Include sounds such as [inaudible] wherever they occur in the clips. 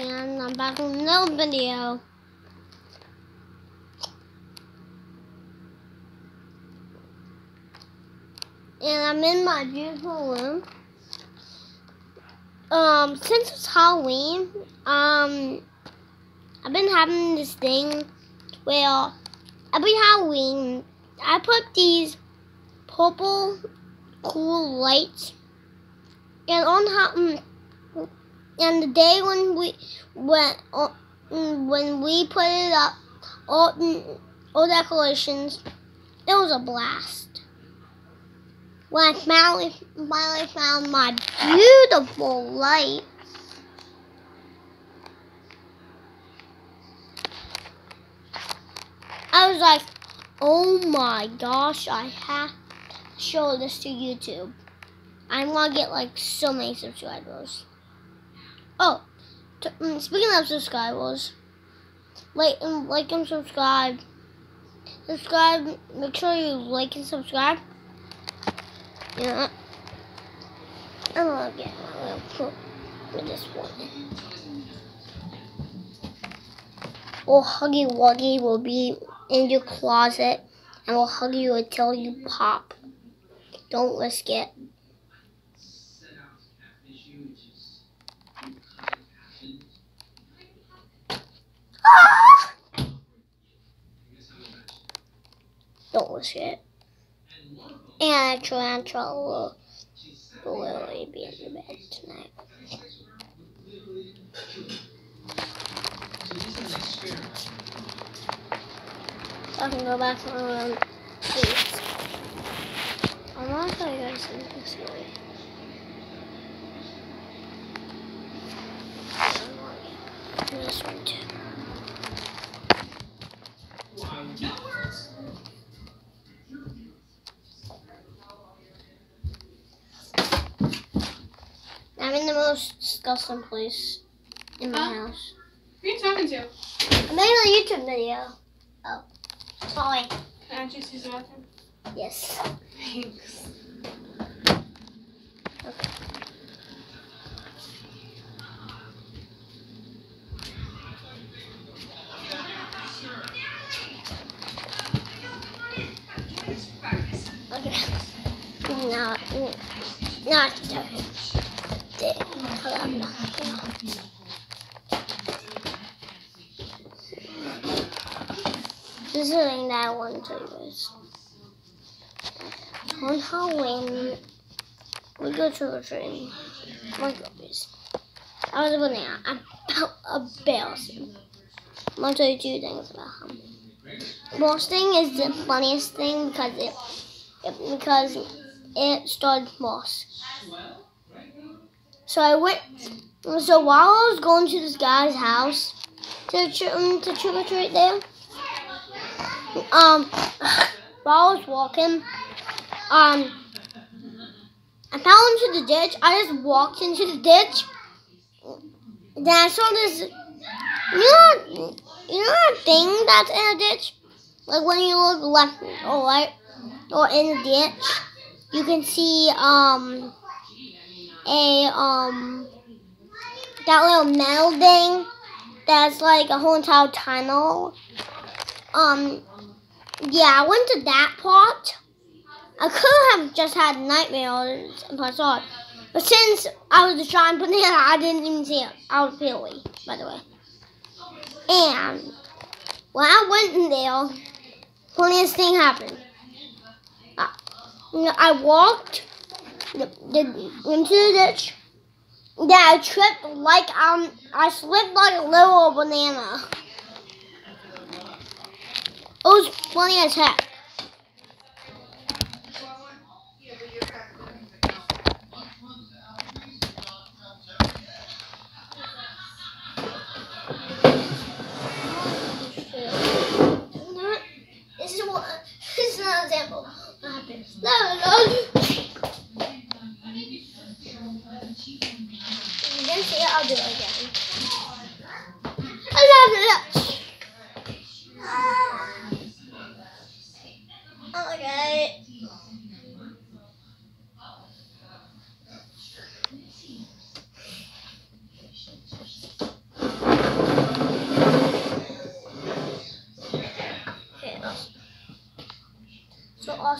And I'm back with another video. And I'm in my beautiful room. Um, since it's Halloween, um, I've been having this thing where every Halloween I put these purple cool lights and on how and the day when we when uh, when we put it up all all decorations it was a blast. When I finally finally found my beautiful light. I was like oh my gosh I have to show this to YouTube. I'm gonna get like so many subscribers Oh, t- mm, speaking of subscribers, like and like and subscribe. Subscribe. Make sure you like and subscribe. Yeah. I'm gonna get my little put with this one. Or Huggy Wuggy will be in your closet and will hug you until you pop. Don't risk it. Don't risk it. And Tarantula will, literally be in the bed tonight. I can go back to my room, please. I'm not gonna tell you guys something scary. This one too. I'm in the most disgusting place in my Huh? house. Who are you talking to? I'm making a YouTube video. Oh. Sorry. Can I just use the bathroom? Yes. Thanks. Okay. [laughs] Now, now it's time. This is thing that to tell you guys. On Halloween, we go to or train. My girlfriends. I was a banana. I felt embarrassing. I'm gonna tell you two things about him. Most thing is the funniest thing because it, it because it started moss. So I went. So while I was going to this guy's house to um, to trick or treat there, um, [coughs] while I was walking, um, I fell into the ditch. I just walked into the ditch. Then I saw this. You know, you know that thing that's in a ditch? Like when you look left or right or in the ditch, you can see um a um that little metal thing that's like a whole entire tunnel. Um yeah, I went to that part. I could have just had nightmares if I saw it. But since I was a giant banana, I didn't even see it. I was Billy, by the way. And when I went in there, funniest thing happened. I, I walked the, the, into the ditch. Then I tripped like um I slipped like a little banana. It was funny as heck. Not- This is what this is an example. What happened? No, no. You didn't see it, I'll do it again. I love it.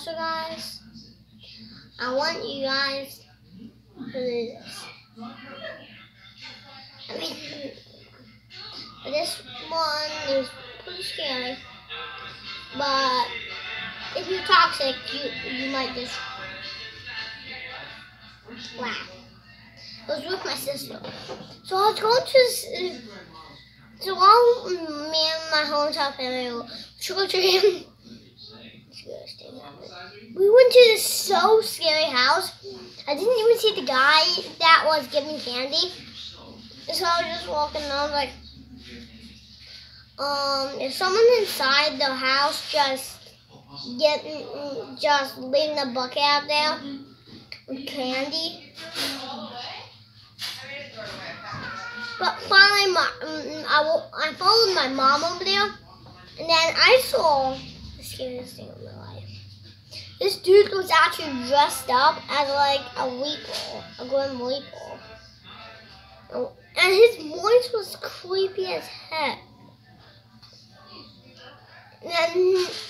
Also, guys, I want you guys to do this. I mean, this one is pretty scary, but if you're toxic, you you might just wow. I was with my sister, so I was going to. So while me and my whole entire family were trick or treating, we went to this so scary house. I didn't even see the guy that was giving candy. So I was just walking was like, um, is someone inside the house just getting, just leaving the bucket out there with candy? But finally, my, mm, I, I followed my mom over there, and then I saw the scariest thing. This dude was actually dressed up as like a Reaper, a Grim Reaper. Oh, And his voice was creepy as heck. And